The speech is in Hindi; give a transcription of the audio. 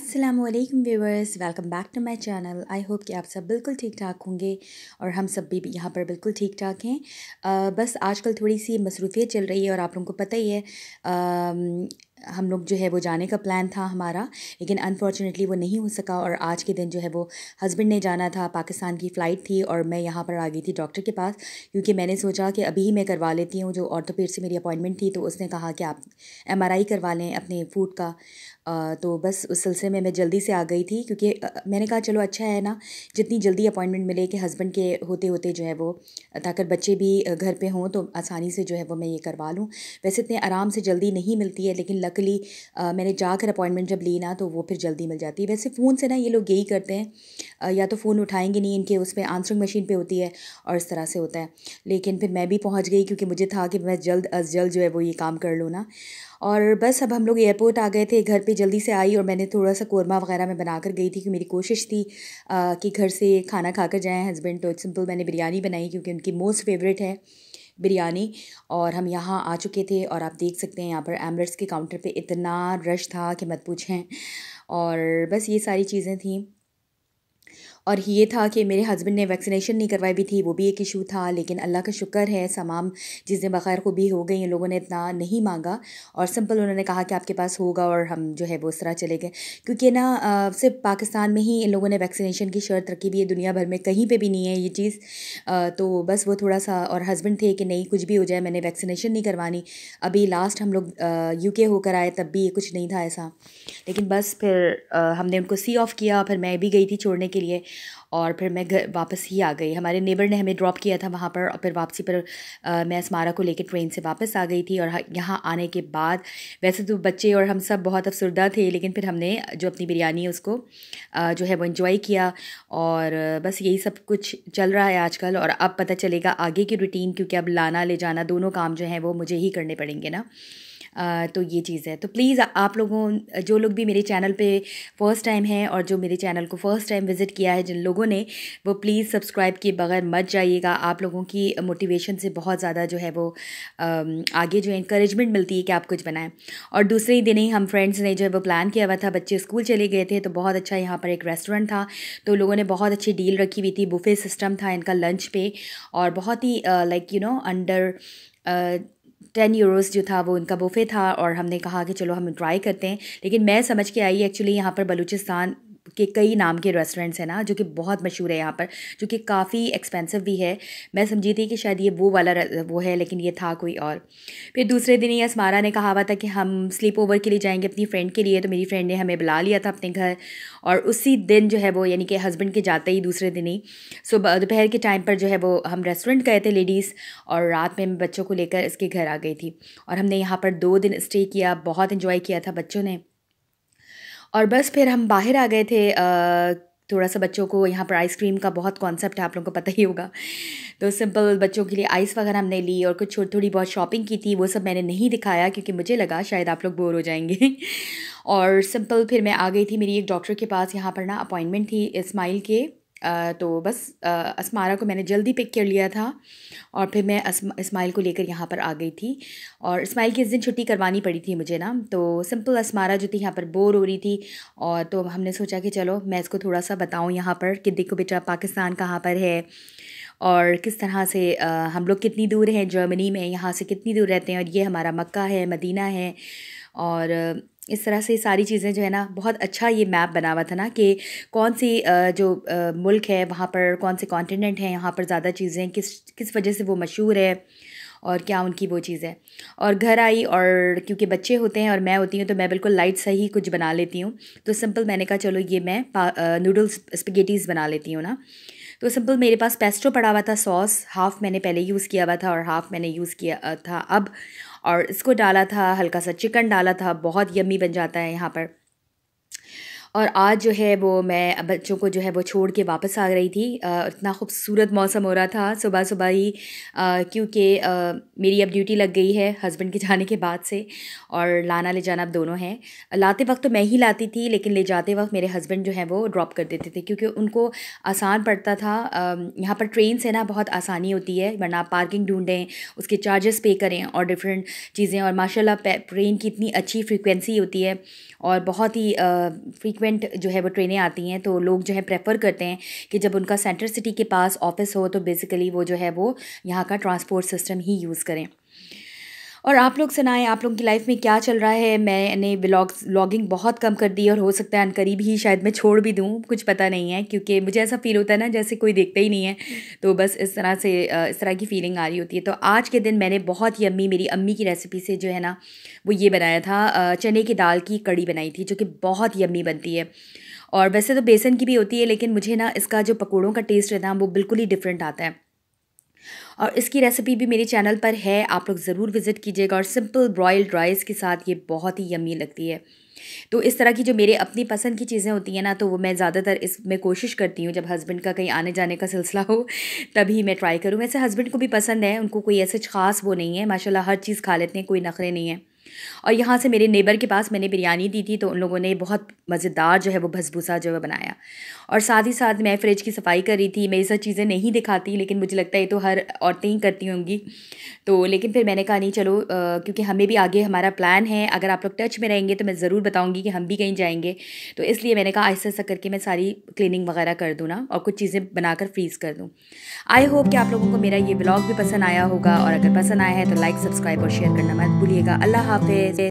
Aslam viewers welcome back to my channel I hope कि आप सब बिल्कुल ठीक ठाक होंगे और हम सब भी यहाँ पर बिल्कुल ठीक ठाक हैं। uh, बस आजकल थोड़ी सी मसरूफियत चल रही है और आप लोगों को पता ही है uh, हम लोग जो है वो जाने का प्लान था हमारा, लेकिन अनफॉर्चुनेटली वो नहीं हो सका और आज के दिन जो है वो हस्बैंड ने जाना था, पाकिस्तान की फ़्लाइट थी और मैं यहाँ पर आ गई थी डॉक्टर के पास, क्योंकि मैंने सोचा कि अभी ही मैं करवा लेती हूँ, जो ऑर्थोपेड से मेरी अपॉइंटमेंट थी तो उसने कहा कि आप एमआरआई करवा लें अपने फ़ूड का। तो बस उस सिलसिले में मैं जल्दी से आ गई थी, क्योंकि मैंने कहा चलो अच्छा है ना, जितनी जल्दी अपॉइंटमेंट मिले कि हस्बैंड के होते होते जो है वो, ताकि बच्चे भी घर पे हों तो आसानी से जो है वो मैं ये करवा लूँ। वैसे इतने आराम से जल्दी नहीं मिलती है, लेकिन लकली मैंने जाकर अपॉइंटमेंट जब ली ना तो वो फिर जल्दी मिल जाती है। वैसे फ़ोन से ना ये लोग यही करते हैं या तो फ़ोन उठाएँगे नहीं इनके उस पर आंसरिंग मशीन पर होती है और इस तरह से होता है। लेकिन फिर मैं भी पहुँच गई क्योंकि मुझे था कि मैं जल्द अज जल्द जो है वो ये काम कर लूँ ना। और बस अब हम लोग एयरपोर्ट आ गए थे घर पे जल्दी से आई और मैंने थोड़ा सा कौरमा वगैरह में बना कर गई थी कि मेरी कोशिश थी आ, कि घर से खाना खा कर जाएँ हस्बैंड तो सिंपल मैंने बिरयानी बनाई क्योंकि उनकी मोस्ट फेवरेट है। बिरयानी और हम यहाँ आ चुके थे और आप देख सकते हैं यहाँ पर एमरेट्स के काउंटर पे इतना रश था कि मत पूछें। और बस ये सारी चीज़ें थी। और ये था कि मेरे हस्बैंड ने वैक्सीनेशन नहीं करवाई भी थी, वो भी एक इशू था, लेकिन अल्लाह का शुक्र है, तमाम चीज़ें बखैर खूबी हो गई, इन लोगों ने इतना नहीं मांगा और सिंपल उन्होंने कहा कि आपके पास होगा और हम जो है वो उस तरह चले गए। क्योंकि ना सिर्फ़ पाकिस्तान में ही इन लोगों ने वैक्सीनेशन की शर्त रखी हुई है, दुनिया भर में कहीं पर भी नहीं है ये चीज़। तो बस वो थोड़ा सा और हस्बैंड थे कि नहीं, कुछ भी हो जाए, मैंने वैक्सीनेशन नहीं करवानी। अभी लास्ट हम लोग यूके होकर आए, तब भी ये कुछ नहीं था ऐसा। लेकिन बस फिर हमने उनको सी ऑफ़ किया, फिर मैं भी गई थी छोड़ने के लिए। और फिर मैं घर वापस ही आ गई। हमारे नेबर ने हमें ड्रॉप किया था वहाँ पर और फिर वापसी पर आ, मैं असमारा को लेकर ट्रेन से वापस आ गई थी और यहाँ आने के बाद वैसे तो बच्चे और हम सब बहुत अफसरदा थे लेकिन फिर हमने जो अपनी बिरयानी है उसको आ, जो है वो इन्जॉय किया और बस यही सब कुछ चल रहा है आजकल और अब पता चलेगा आगे की रूटीन क्योंकि अब लाना ले जाना दोनों काम जो हैं वो मुझे ही करने पड़ेंगे ना। तो ये चीज़ है। तो प्लीज़ आप लोगों, जो लोग भी मेरे चैनल पे फ़र्स्ट टाइम हैं और जो मेरे चैनल को फ़र्स्ट टाइम विज़िट किया है, जिन लोगों ने, वो प्लीज़ सब्सक्राइब किए बगैर मत जाइएगा। आप लोगों की मोटिवेशन से बहुत ज़्यादा जो है वो आगे जो इंकरेजमेंट मिलती है कि आप कुछ बनाएँ। और दूसरे ही दिन ही हम फ्रेंड्स ने जो है वो प्लान किया हुआ था, बच्चे स्कूल चले गए थे तो बहुत अच्छा यहाँ पर एक रेस्टोरेंट था। तो लोगों ने बहुत अच्छी डील रखी हुई थी बुफे सिस्टम था इनका लंच पे। और बहुत ही like you know under ten euros जो था वो इनका बुफे था और हमने कहा कि चलो हम ट्राई करते हैं। लेकिन मैं समझ के आई एक्चुअली यहाँ पर बलूचिस्तान के कई नाम के रेस्टोरेंट्स हैं ना, जो कि बहुत मशहूर है यहाँ पर, जो कि काफ़ी एक्सपेंसिव भी है। मैं समझी थी कि शायद ये वो वाला वो है, लेकिन ये था कोई और। फिर दूसरे दिन ही असमारा ने कहा हुआ था कि हम स्लीप ओवर के लिए जाएँगे अपनी फ्रेंड के लिए तो मेरी फ्रेंड ने हमें बुला लिया था अपने घर। और उसी दिन जो है वो, यानी कि हस्बैंड के जाते ही दूसरे दिन ही, सुबह, दोपहर के टाइम पर जो है वो हम रेस्टोरेंट गए थे लेडीज़ और रात में बच्चों को लेकर इसके घर आ गई थी। और हमने यहाँ पर दो दिन स्टे किया, बहुत इन्जॉय किया था बच्चों ने। और बस फिर हम बाहर आ गए थे थोड़ा सा बच्चों को यहाँ पर आइसक्रीम का बहुत कॉन्सेप्ट है, आप लोगों को पता ही होगा। तो सिंपल बच्चों के लिए आइस वगैरह हमने ली और कुछ छोटी थोड़ी बहुत शॉपिंग की थी, वो सब मैंने नहीं दिखाया क्योंकि मुझे लगा शायद आप लोग बोर हो जाएँगे। और सिंपल फिर मैं आ गई थी, मेरी एक डॉक्टर के पास, यहाँ पर ना अपॉइंटमेंट थी इस्माइल के। तो बस असमारा को मैंने जल्दी पिक कर लिया था और फिर मैं इस्माइल को लेकर यहाँ पर आ गई थी। और इस्माइल की इस दिन छुट्टी करवानी पड़ी थी मुझे ना तो सिंपल असमारा जो थी यहाँ पर बोर हो रही थी और तो हमने सोचा कि चलो मैं इसको थोड़ा सा बताऊँ यहाँ पर कि देखो बेटा पाकिस्तान कहाँ पर है और किस तरह से आ, हम लोग कितनी दूर हैं जर्मनी में यहाँ से कितनी दूर रहते हैं और ये हमारा मक्का है मदीना है और इस तरह से सारी चीज़ें जो है ना, बहुत अच्छा ये मैप बना हुआ था ना कि कौन सी जो मुल्क है, वहाँ पर कौन से कॉन्टिनेंट हैं, यहाँ पर ज़्यादा चीज़ें, किस किस वजह से वो मशहूर है और क्या उनकी वो चीज़ है। और घर आई और क्योंकि बच्चे होते हैं और मैं होती हूँ तो मैं बिल्कुल लाइट सही कुछ बना लेती हूँ। तो सिंपल मैंने कहा, चलो ये मैं नूडल्स स्पगेटीज़ बना लेती हूँ ना। तो सिंपल मेरे पास पेस्टो पड़ा हुआ था सॉस हाफ़ मैंने पहले यूज़ किया हुआ था और हाफ़ मैंने यूज़ किया था अब. और इसको डाला था हल्का सा चिकन डाला था. बहुत यम्मी बन जाता है यहाँ पर. और आज जो है वो मैं बच्चों को जो है वो छोड़ के वापस आ रही थी। इतना खूबसूरत मौसम हो रहा था सुबह सुबह ही क्योंकि मेरी अब ड्यूटी लग गई है हस्बैंड के जाने के बाद से और लाना ले जाना अब दोनों हैं। लाते वक्त तो मैं ही लाती थी, लेकिन ले जाते वक्त मेरे हस्बैंड जो है वो ड्रॉप कर देते थे, क्योंकि उनको आसान पड़ता था। यहाँ पर ट्रेन से ना बहुत आसानी होती है, वरना आप पार्किंग ढूंढें, उसके चार्जेस पे करें और डिफरेंट चीज़ें और माशाल्लाह ट्रेन की इतनी अच्छी फ्रीक्वेंसी होती है और बहुत ही फ्रीक्वेंट जो है वो ट्रेनें आती हैं तो लोग जो है प्रेफर करते हैं कि जब उनका सेंटर सिटी के पास ऑफ़िस हो तो बेसिकली वो जो है वो यहाँ का ट्रांसपोर्ट सिस्टम ही यूज़ करें। और आप लोग सुनाएँ आप लोगों की लाइफ में क्या चल रहा है? मैंने ब्लॉग व्लॉगिंग बहुत कम कर दी और हो सकता है अन करीब ही शायद मैं छोड़ भी दूँ कुछ पता नहीं है क्योंकि मुझे ऐसा फील होता है ना जैसे कोई देखता ही नहीं है। तो बस इस तरह से इस तरह की फीलिंग आ रही होती है। तो आज के दिन मैंने बहुत ही अम्मी मेरी अम्मी की रेसिपी से जो है ना वो ये बनाया था चने की दाल की कड़ी बनाई थी जो कि बहुत ही अम्मी बनती है। और वैसे तो बेसन की भी होती है लेकिन मुझे ना इसका जो पकौड़ों का टेस्ट रहता है वो बिल्कुल ही डिफरेंट आता है। और इसकी रेसिपी भी मेरे चैनल पर है, आप लोग ज़रूर विज़िट कीजिएगा और सिंपल ब्रॉयल्ड राइस के साथ ये बहुत ही यमी लगती है। तो इस तरह की जो मेरे अपनी पसंद की चीज़ें होती हैं ना तो वो मैं ज़्यादातर इसमें कोशिश करती हूँ, जब हस्बैंड का कहीं आने जाने का सिलसिला हो, तभी मैं ट्राई करूँ। वैसे हस्बैंड को भी पसंद है, उनको कोई ऐसे ख़ास वो नहीं है, माशाल्लाह हर चीज़ खा लेते हैं, कोई नखरे नहीं है। और यहाँ से मेरे नेबर के पास मैंने बिरयानी दी थी तो उन लोगों ने बहुत मज़ेदार जो है वो भसभूसा जो है बनाया। और साथ ही साथ मैं फ्रिज की सफ़ाई कर रही थी, मैं ये सब चीज़ें नहीं दिखाती, लेकिन मुझे लगता है ये तो हर औरतें ही करती होंगी। तो लेकिन फिर मैंने कहा, नहीं, चलो क्योंकि हमें भी आगे हमारा प्लान है, अगर आप लोग टच में रहेंगे तो मैं ज़रूर बताऊँगी कि हम भी कहीं जाएँगे। तो इसलिए मैंने कहा, ऐसा ऐसा करके मैं सारी क्लीनिंग वगैरह कर दूँ ना, और कुछ चीज़ें बनाकर फ्रीज़ कर दूँ। आई होप कि आप लोगों को मेरा ये ब्लॉग भी पसंद आया होगा, और अगर पसंद आया है तो लाइक सब्सक्राइब और शेयर करना मत भूलिएगा। अल्लाह 对